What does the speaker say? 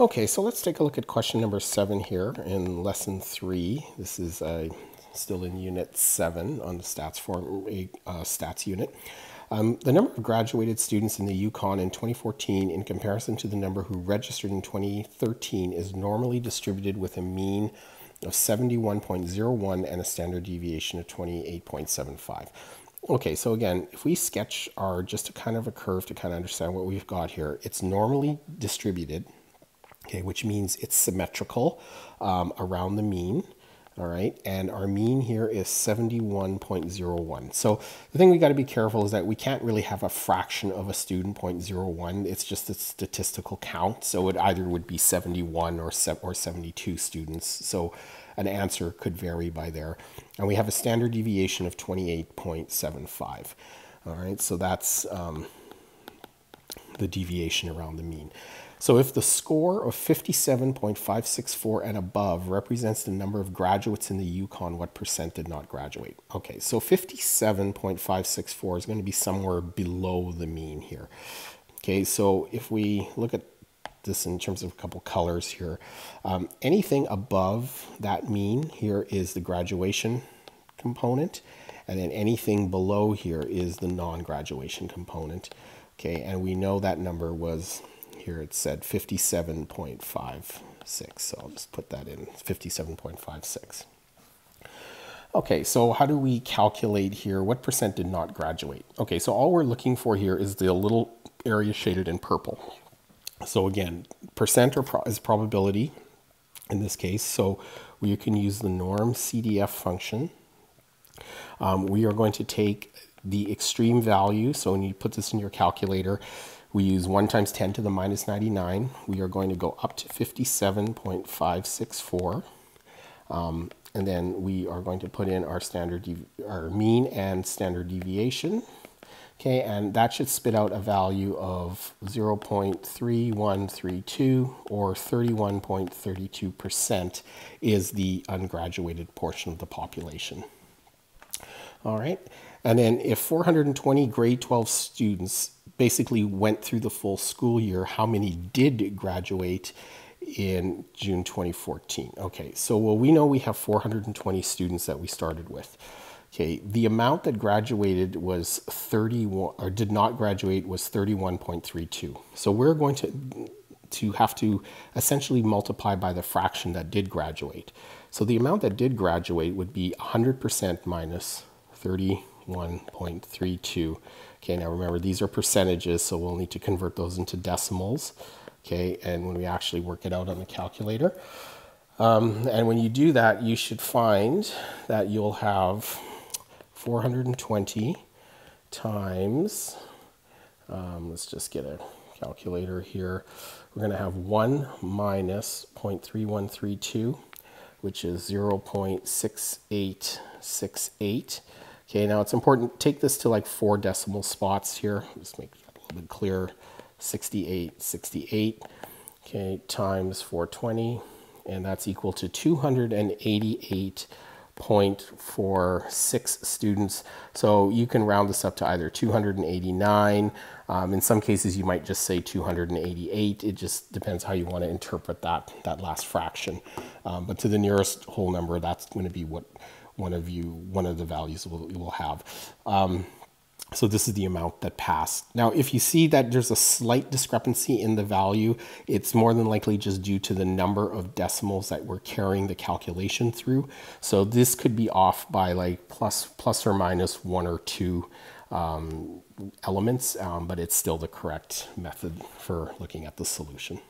Okay, so let's take a look at question number seven here in lesson three. This is uh, still in unit seven on the stats form uh, stats unit. Um, the number of graduated students in the Yukon in 2014 in comparison to the number who registered in 2013 is normally distributed with a mean of 71.01 and a standard deviation of 28.75. Okay, so again, if we sketch our just a kind of a curve to kind of understand what we've got here, it's normally distributed okay, which means it's symmetrical um, around the mean. All right, and our mean here is 71.01. So the thing we got to be careful is that we can't really have a fraction of a student 0.01. It's just a statistical count. So it either would be 71 or, or 72 students. So an answer could vary by there. And we have a standard deviation of 28.75. All right, so that's um, the deviation around the mean. So if the score of 57.564 and above represents the number of graduates in the Yukon, what percent did not graduate? Okay, so 57.564 is going to be somewhere below the mean here. Okay, so if we look at this in terms of a couple colors here, um, anything above that mean here is the graduation component, and then anything below here is the non-graduation component. Okay, and we know that number was here it said 57.56. So I'll just put that in 57.56. Okay, so how do we calculate here? What percent did not graduate? Okay, so all we're looking for here is the little area shaded in purple. So again, percent or pro is probability in this case. So we can use the norm CDF function. Um, we are going to take the extreme value. So when you put this in your calculator, we use 1 times 10 to the minus 99. We are going to go up to 57.564. Um, and then we are going to put in our standard, our mean and standard deviation. Okay, and that should spit out a value of 0.3132 or 31.32% is the ungraduated portion of the population. All right, and then if 420 grade 12 students basically went through the full school year, how many did graduate in June 2014? Okay, so well, we know we have 420 students that we started with. Okay, the amount that graduated was 31, or did not graduate was 31.32. So we're going to, to have to essentially multiply by the fraction that did graduate. So the amount that did graduate would be 100% minus 31.32 Okay, now remember these are percentages, so we'll need to convert those into decimals. Okay, and when we actually work it out on the calculator. Um, and when you do that, you should find that you'll have 420 times, um, let's just get a calculator here. We're going to have 1 minus 0.3132, which is 0.6868. Okay, now it's important, take this to like four decimal spots here. Just make it a little bit clearer. 68, 68, okay, times 420, and that's equal to 288.46 students. So you can round this up to either 289. Um, in some cases, you might just say 288. It just depends how you want to interpret that, that last fraction. Um, but to the nearest whole number, that's going to be what one of you, one of the values will, will have. Um, so this is the amount that passed. Now, if you see that there's a slight discrepancy in the value, it's more than likely just due to the number of decimals that we're carrying the calculation through. So this could be off by like plus, plus or minus one or two um, elements, um, but it's still the correct method for looking at the solution.